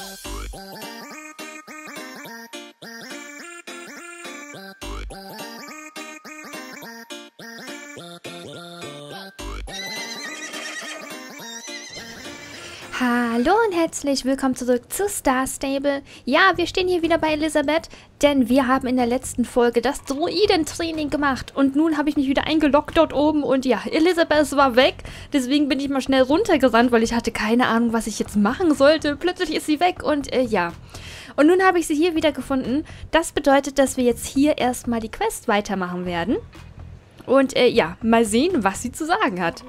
Oh, Hallo und herzlich willkommen zurück zu Star Stable. Ja, wir stehen hier wieder bei Elisabeth, denn wir haben in der letzten Folge das Druidentraining gemacht. Und nun habe ich mich wieder eingeloggt dort oben und ja, Elisabeth war weg. Deswegen bin ich mal schnell runtergerannt, weil ich hatte keine Ahnung, was ich jetzt machen sollte. Plötzlich ist sie weg und äh, ja. Und nun habe ich sie hier wieder gefunden. Das bedeutet, dass wir jetzt hier erstmal die Quest weitermachen werden. Und äh, ja, mal sehen, was sie zu sagen hat.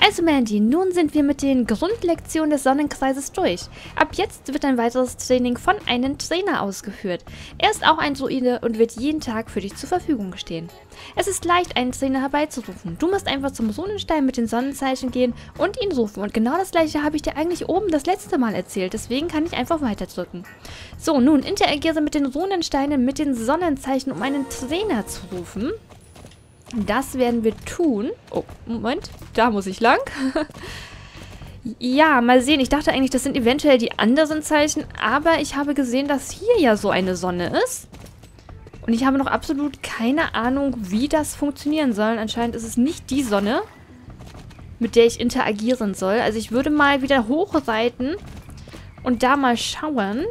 Also Mandy, nun sind wir mit den Grundlektionen des Sonnenkreises durch. Ab jetzt wird ein weiteres Training von einem Trainer ausgeführt. Er ist auch ein Druide und wird jeden Tag für dich zur Verfügung stehen. Es ist leicht, einen Trainer herbeizurufen. Du musst einfach zum Sonnenstein mit den Sonnenzeichen gehen und ihn rufen. Und genau das gleiche habe ich dir eigentlich oben das letzte Mal erzählt. Deswegen kann ich einfach weiterdrücken. So, nun interagiere mit den Runensteinen mit den Sonnenzeichen, um einen Trainer zu rufen. Das werden wir tun. Oh, Moment. Da muss ich lang. ja, mal sehen. Ich dachte eigentlich, das sind eventuell die anderen Zeichen. Aber ich habe gesehen, dass hier ja so eine Sonne ist. Und ich habe noch absolut keine Ahnung, wie das funktionieren soll. Anscheinend ist es nicht die Sonne, mit der ich interagieren soll. Also ich würde mal wieder hochreiten und da mal schauen.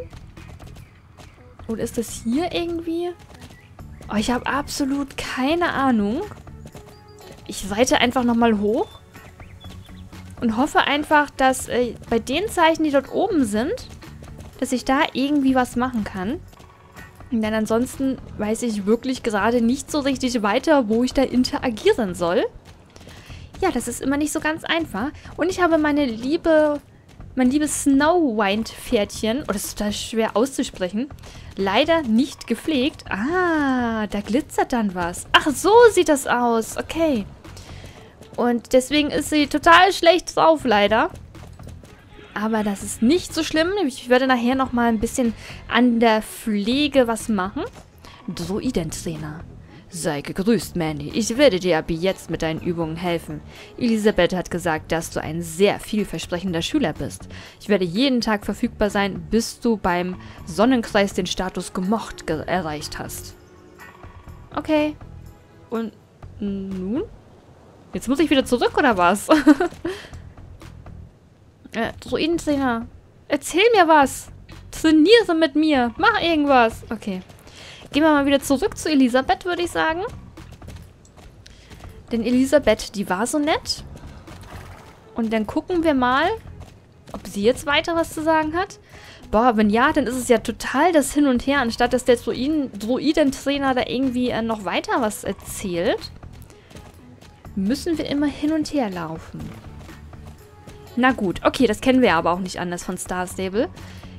Oder ist das hier irgendwie? Oh, ich habe absolut keine Ahnung. Ich reite einfach nochmal hoch. Und hoffe einfach, dass äh, bei den Zeichen, die dort oben sind, dass ich da irgendwie was machen kann. Denn ansonsten weiß ich wirklich gerade nicht so richtig weiter, wo ich da interagieren soll. Ja, das ist immer nicht so ganz einfach. Und ich habe meine liebe mein liebes Snowwind-Pferdchen, oh, das ist total schwer auszusprechen, leider nicht gepflegt. Ah, da glitzert dann was. Ach, so sieht das aus. Okay. Und deswegen ist sie total schlecht drauf, leider. Aber das ist nicht so schlimm. Ich werde nachher nochmal ein bisschen an der Pflege was machen. Druidentrainer. Sei gegrüßt, Mandy. Ich werde dir ab jetzt mit deinen Übungen helfen. Elisabeth hat gesagt, dass du ein sehr vielversprechender Schüler bist. Ich werde jeden Tag verfügbar sein, bis du beim Sonnenkreis den Status gemocht ge erreicht hast. Okay. Und nun? Jetzt muss ich wieder zurück, oder was? äh, Druidentrainer, erzähl mir was. Trainiere mit mir. Mach irgendwas. Okay. Gehen wir mal wieder zurück zu Elisabeth, würde ich sagen. Denn Elisabeth, die war so nett. Und dann gucken wir mal, ob sie jetzt weiter was zu sagen hat. Boah, wenn ja, dann ist es ja total das Hin und Her, anstatt dass der Druidentrainer da irgendwie äh, noch weiter was erzählt. Müssen wir immer hin und her laufen. Na gut, okay, das kennen wir aber auch nicht anders von Star Stable.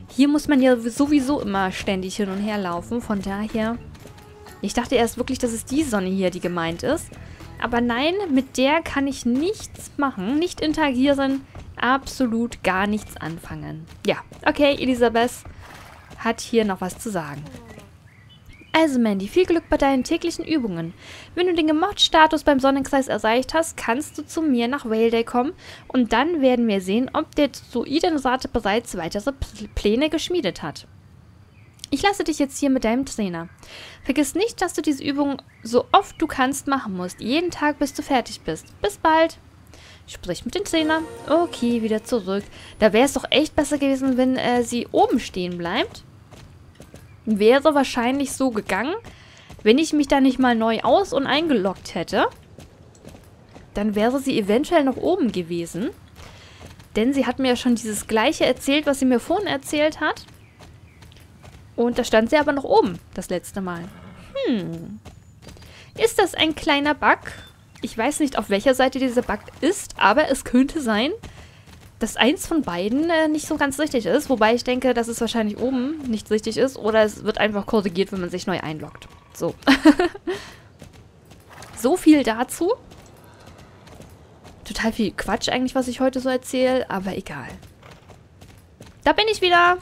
Hier muss man ja sowieso immer ständig hin und her laufen. Von daher... Ich dachte erst wirklich, dass es die Sonne hier, die gemeint ist. Aber nein, mit der kann ich nichts machen. Nicht interagieren. Absolut gar nichts anfangen. Ja, okay, Elisabeth hat hier noch was zu sagen. Also Mandy, viel Glück bei deinen täglichen Übungen. Wenn du den Gemocht-Status beim Sonnenkreis erreicht hast, kannst du zu mir nach Whale kommen und dann werden wir sehen, ob der Druidenrate bereits weitere Pläne geschmiedet hat. Ich lasse dich jetzt hier mit deinem Trainer. Vergiss nicht, dass du diese Übung so oft du kannst machen musst, jeden Tag bis du fertig bist. Bis bald! Sprich mit dem Trainer. Okay, wieder zurück. Da wäre es doch echt besser gewesen, wenn äh, sie oben stehen bleibt wäre wahrscheinlich so gegangen, wenn ich mich da nicht mal neu aus- und eingeloggt hätte. Dann wäre sie eventuell noch oben gewesen. Denn sie hat mir ja schon dieses gleiche erzählt, was sie mir vorhin erzählt hat. Und da stand sie aber noch oben, das letzte Mal. Hm. Ist das ein kleiner Bug? Ich weiß nicht, auf welcher Seite dieser Bug ist, aber es könnte sein, dass eins von beiden äh, nicht so ganz richtig ist. Wobei ich denke, dass es wahrscheinlich oben nicht richtig ist. Oder es wird einfach korrigiert, wenn man sich neu einloggt. So. so viel dazu. Total viel Quatsch eigentlich, was ich heute so erzähle. Aber egal. Da bin ich wieder.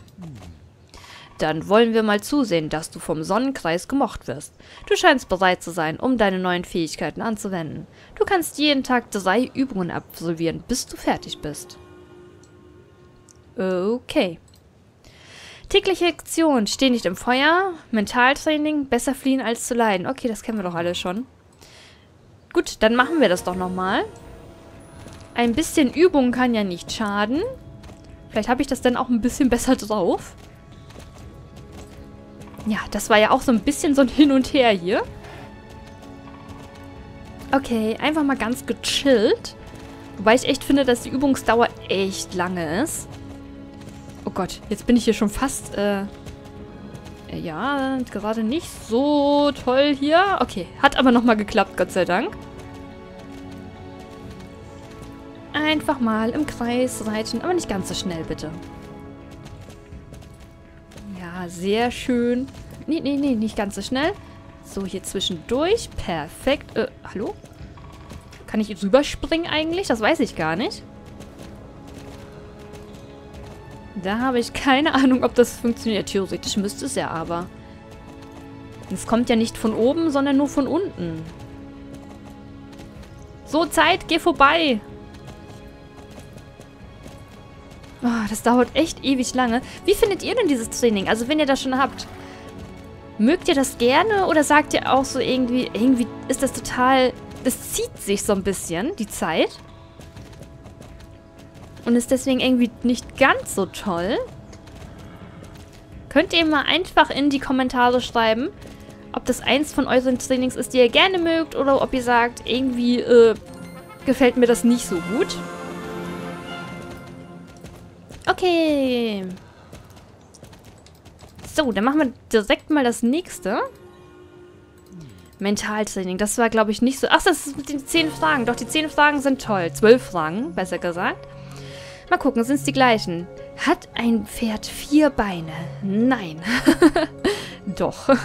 Dann wollen wir mal zusehen, dass du vom Sonnenkreis gemocht wirst. Du scheinst bereit zu sein, um deine neuen Fähigkeiten anzuwenden. Du kannst jeden Tag drei Übungen absolvieren, bis du fertig bist. Okay. Tägliche Aktion. Steh nicht im Feuer. Mentaltraining. Besser fliehen als zu leiden. Okay, das kennen wir doch alle schon. Gut, dann machen wir das doch nochmal. Ein bisschen Übung kann ja nicht schaden. Vielleicht habe ich das dann auch ein bisschen besser drauf. Ja, das war ja auch so ein bisschen so ein Hin und Her hier. Okay, einfach mal ganz gechillt. Wobei ich echt finde, dass die Übungsdauer echt lange ist. Oh Gott, jetzt bin ich hier schon fast, äh... Ja, gerade nicht so toll hier. Okay, hat aber nochmal geklappt, Gott sei Dank. Einfach mal im Kreis reiten, aber nicht ganz so schnell, bitte. Ja, sehr schön. Nee, nee, nee, nicht ganz so schnell. So, hier zwischendurch. Perfekt. Äh, hallo? Kann ich rüberspringen eigentlich? Das weiß ich gar nicht. Da habe ich keine Ahnung, ob das funktioniert. Theoretisch müsste es ja aber. Es kommt ja nicht von oben, sondern nur von unten. So, Zeit, geh vorbei. Oh, das dauert echt ewig lange. Wie findet ihr denn dieses Training? Also wenn ihr das schon habt. Mögt ihr das gerne oder sagt ihr auch so irgendwie, irgendwie ist das total, das zieht sich so ein bisschen, die Zeit. Und ist deswegen irgendwie nicht ganz so toll. Könnt ihr mal einfach in die Kommentare schreiben, ob das eins von euren Trainings ist, die ihr gerne mögt oder ob ihr sagt, irgendwie äh, gefällt mir das nicht so gut. Okay. So, dann machen wir direkt mal das nächste. Mentaltraining. Das war, glaube ich, nicht so... Ach, das ist mit den zehn Fragen. Doch, die zehn Fragen sind toll. Zwölf Fragen, besser gesagt. Mal gucken, sind es die gleichen? Hat ein Pferd vier Beine? Nein. Doch.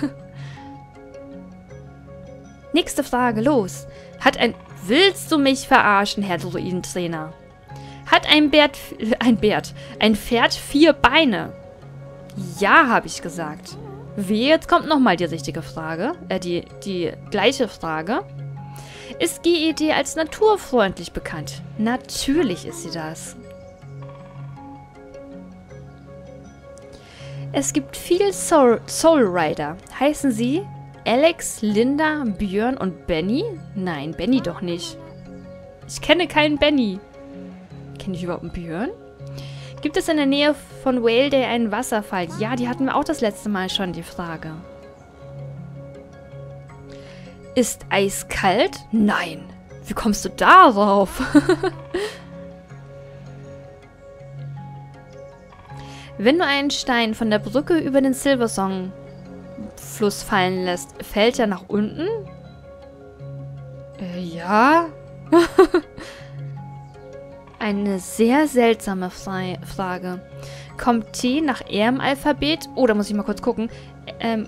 Nächste Frage, los. Hat ein... Willst du mich verarschen, Herr Druidentrainer? Hat ein Bärt... Ein Bärt. Ein Pferd vier Beine? Ja, habe ich gesagt. Wie, jetzt kommt nochmal die richtige Frage. Äh, die, die gleiche Frage. Ist GED als naturfreundlich bekannt? Natürlich ist sie das. Es gibt viel Soul, Soul Rider. Heißen sie Alex, Linda, Björn und Benny? Nein, Benny doch nicht. Ich kenne keinen Benny. Kenne ich überhaupt einen Björn? Gibt es in der Nähe von Whale Day einen Wasserfall? Ja, die hatten wir auch das letzte Mal schon, die Frage. Ist eiskalt? Nein. Wie kommst du darauf? Wenn du einen Stein von der Brücke über den Silversong-Fluss fallen lässt, fällt er nach unten? Äh, ja. Eine sehr seltsame Frage. Kommt T nach R im Alphabet? Oh, da muss ich mal kurz gucken. Ähm,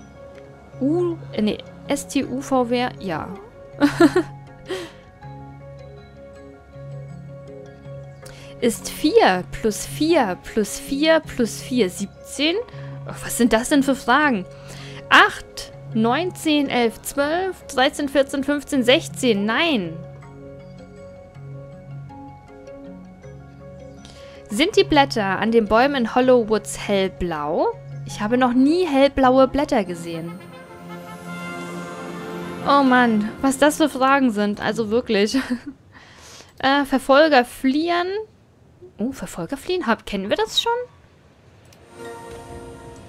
U, äh, nee, S-T-U-V-W, ja. Ist 4 plus 4 plus 4 plus 4 17? was sind das denn für Fragen? 8, 19, 11, 12, 13, 14, 15, 16. Nein. Sind die Blätter an den Bäumen in Hollowwoods hellblau? Ich habe noch nie hellblaue Blätter gesehen. Oh Mann, was das für Fragen sind. Also wirklich. äh, Verfolger fliehen. Oh, Verfolger fliehen? Hab, kennen wir das schon?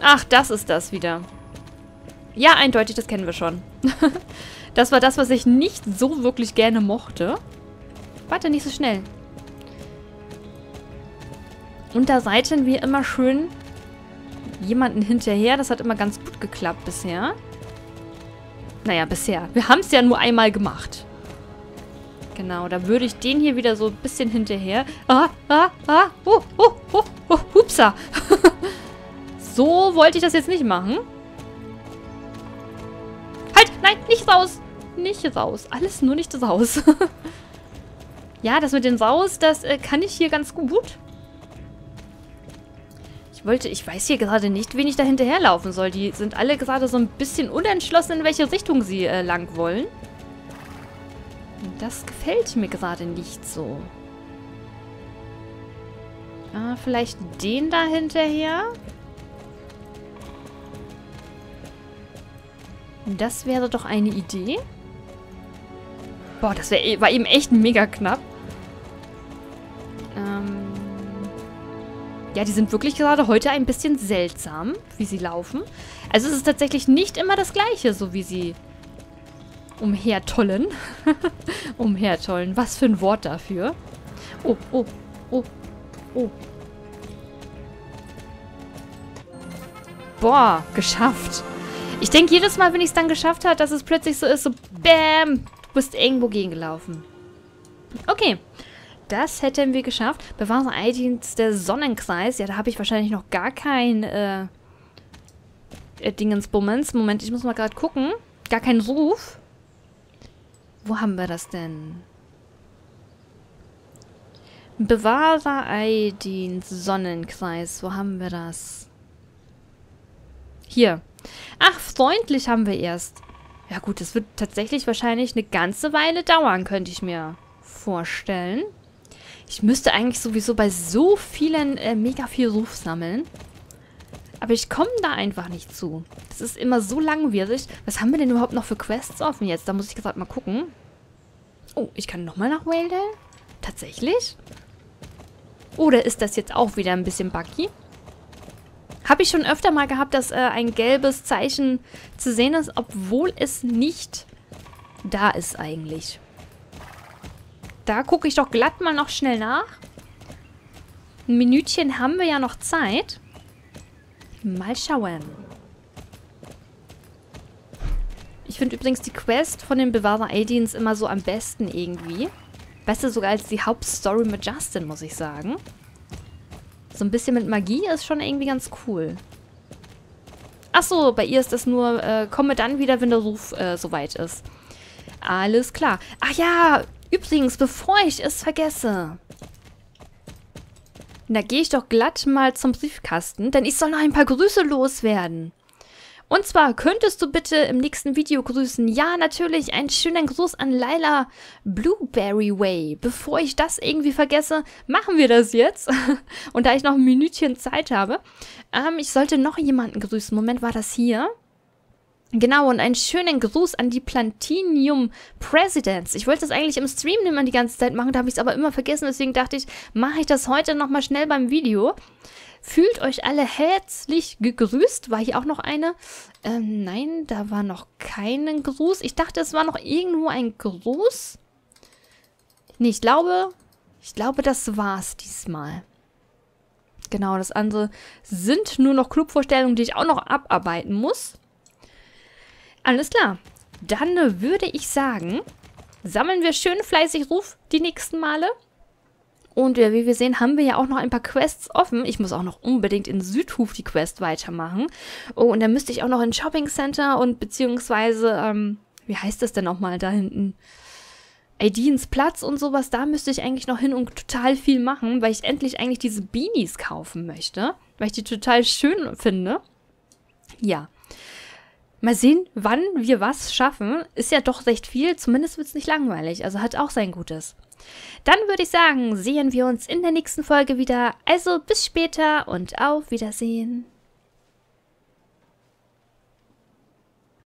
Ach, das ist das wieder. Ja, eindeutig, das kennen wir schon. das war das, was ich nicht so wirklich gerne mochte. Warte, nicht so schnell. Und da reiten wir immer schön jemanden hinterher. Das hat immer ganz gut geklappt bisher. Naja, bisher. Wir haben es ja nur einmal gemacht. Genau, da würde ich den hier wieder so ein bisschen hinterher... Ah, ah, ah, oh, oh, oh, oh, hupsa. so wollte ich das jetzt nicht machen. Halt, nein, nicht raus. Nicht raus. Alles nur nicht raus. ja, das mit den raus, das äh, kann ich hier ganz gut wollte, ich weiß hier gerade nicht, wen ich da hinterherlaufen soll. Die sind alle gerade so ein bisschen unentschlossen, in welche Richtung sie äh, lang wollen. Das gefällt mir gerade nicht so. Ah, vielleicht den da hinterher? Das wäre doch eine Idee. Boah, das wär, war eben echt mega knapp. Ähm ja, die sind wirklich gerade heute ein bisschen seltsam, wie sie laufen. Also es ist tatsächlich nicht immer das Gleiche, so wie sie umhertollen. umhertollen. Was für ein Wort dafür. Oh, oh, oh, oh. Boah, geschafft. Ich denke jedes Mal, wenn ich es dann geschafft habe, dass es plötzlich so ist, so BÄM, du bist irgendwo gegengelaufen. Okay, das hätten wir geschafft. Bewahre Eiddienst der Sonnenkreis. Ja, da habe ich wahrscheinlich noch gar kein äh, äh, Dingensbummens. Moment, ich muss mal gerade gucken. Gar keinen Ruf. Wo haben wir das denn? Bewahrer Eiddienst Sonnenkreis. Wo haben wir das? Hier. Ach, freundlich haben wir erst. Ja gut, das wird tatsächlich wahrscheinlich eine ganze Weile dauern, könnte ich mir vorstellen. Ich müsste eigentlich sowieso bei so vielen äh, mega viel Ruf sammeln. Aber ich komme da einfach nicht zu. Das ist immer so langwierig. Was haben wir denn überhaupt noch für Quests offen jetzt? Da muss ich gerade mal gucken. Oh, ich kann nochmal nach Waledale? Tatsächlich? Oder ist das jetzt auch wieder ein bisschen buggy? Habe ich schon öfter mal gehabt, dass äh, ein gelbes Zeichen zu sehen ist, obwohl es nicht da ist eigentlich. Da gucke ich doch glatt mal noch schnell nach. Ein Minütchen haben wir ja noch Zeit. Mal schauen. Ich finde übrigens die Quest von den Bewahrer Aliens immer so am besten irgendwie. Besser sogar als die Hauptstory mit Justin, muss ich sagen. So ein bisschen mit Magie ist schon irgendwie ganz cool. Achso, bei ihr ist das nur, äh, komme dann wieder, wenn der Ruf äh, soweit ist. Alles klar. Ach ja, Übrigens, bevor ich es vergesse. Da gehe ich doch glatt mal zum Briefkasten, denn ich soll noch ein paar Grüße loswerden. Und zwar könntest du bitte im nächsten Video grüßen. Ja, natürlich, einen schönen Gruß an Laila Blueberry Way. Bevor ich das irgendwie vergesse, machen wir das jetzt. Und da ich noch ein Minütchen Zeit habe, ähm, ich sollte noch jemanden grüßen. Moment, war das hier? Genau, und einen schönen Gruß an die Plantinium Presidents. Ich wollte das eigentlich im Stream immer die ganze Zeit machen, da habe ich es aber immer vergessen, deswegen dachte ich, mache ich das heute nochmal schnell beim Video. Fühlt euch alle herzlich gegrüßt. War hier auch noch eine? Ähm, nein, da war noch keinen Gruß. Ich dachte, es war noch irgendwo ein Gruß. Nee, ich glaube, ich glaube, das war's diesmal. Genau, das andere sind nur noch Clubvorstellungen, die ich auch noch abarbeiten muss. Alles klar. Dann würde ich sagen, sammeln wir schön fleißig Ruf die nächsten Male. Und wie wir sehen, haben wir ja auch noch ein paar Quests offen. Ich muss auch noch unbedingt in Südhof die Quest weitermachen. Oh, und dann müsste ich auch noch in Shopping Center und beziehungsweise, ähm, wie heißt das denn nochmal da hinten? Aidins Platz und sowas, da müsste ich eigentlich noch hin und total viel machen, weil ich endlich eigentlich diese Beanies kaufen möchte. Weil ich die total schön finde. Ja. Mal sehen, wann wir was schaffen. Ist ja doch recht viel. Zumindest wird es nicht langweilig. Also hat auch sein Gutes. Dann würde ich sagen, sehen wir uns in der nächsten Folge wieder. Also bis später und auf Wiedersehen.